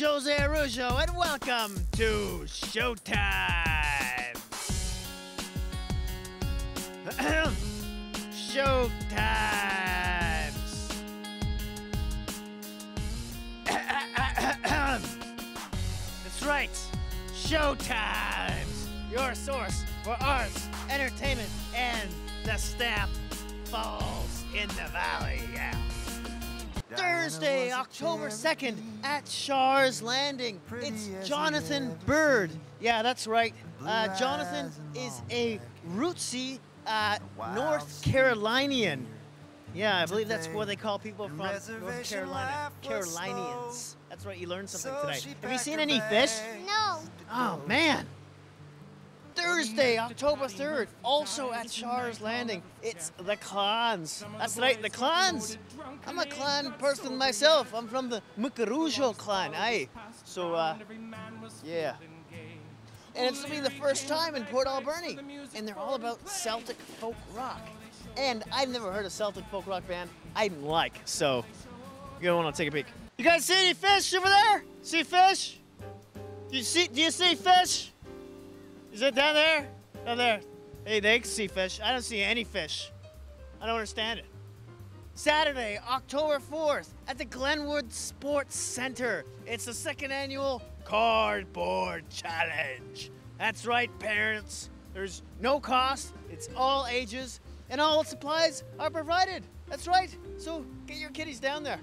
Jose Araujo, and welcome to Showtime. Showtimes. That's right, Showtimes, your source for arts, entertainment, and the stamp falls in the valley. Yeah. Thursday, October 2nd at Char's Landing. It's Jonathan Byrd. Yeah, that's right. Uh, Jonathan is a rootsy uh, North Carolinian. Yeah, I believe that's what they call people from North Carolina. Carolinians. That's right, you learned something today. Have you seen any fish? No. Oh, man. Thursday, October 3rd, also at Char's Landing. It's the clans. That's right, the clans. I'm a clan person myself. I'm from the Mukarujo clan, aye. So, uh, yeah. And it's to be the first time in Port Alberni. And they're all about Celtic folk rock. And I've never heard a Celtic folk rock band I like, so you're gonna wanna take a peek. You guys see any fish over there? See fish? Do you see, do you see fish? Is it down there? Down there. Hey, they can see fish. I don't see any fish. I don't understand it. Saturday, October 4th, at the Glenwood Sports Center. It's the second annual Cardboard Challenge. That's right, parents. There's no cost, it's all ages, and all supplies are provided. That's right. So get your kiddies down there.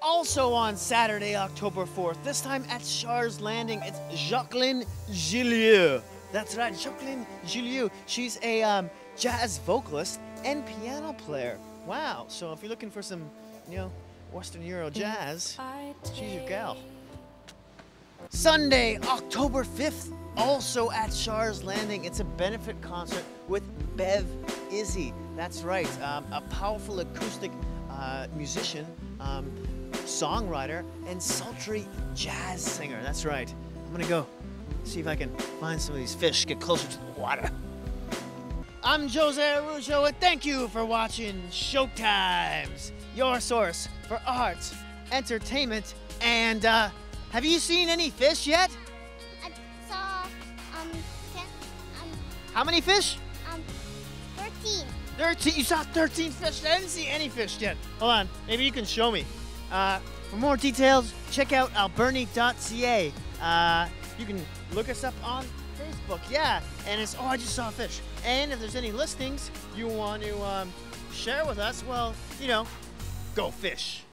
Also on Saturday, October 4th, this time at Char's Landing, it's Jacqueline Gillieu. That's right, Jacqueline Gillieu. She's a um, jazz vocalist and piano player. Wow, so if you're looking for some, you know, Western Euro jazz, she's your gal. Sunday, October 5th, also at Char's Landing, it's a benefit concert with Bev Izzy. That's right, um, a powerful acoustic uh, musician, um, songwriter, and sultry jazz singer. That's right. I'm gonna go see if I can find some of these fish, get closer to the water. I'm Jose Araujo, and thank you for watching Showtimes, your source for art, entertainment, and uh, have you seen any fish yet? I saw um ten um How many fish? um thirteen. 13. You saw 13 fish? I didn't see any fish yet. Hold on. Maybe you can show me. Uh, for more details, check out alberni.ca. Uh, you can look us up on Facebook. Yeah. And it's, oh, I just saw a fish. And if there's any listings you want to um, share with us, well, you know, go fish.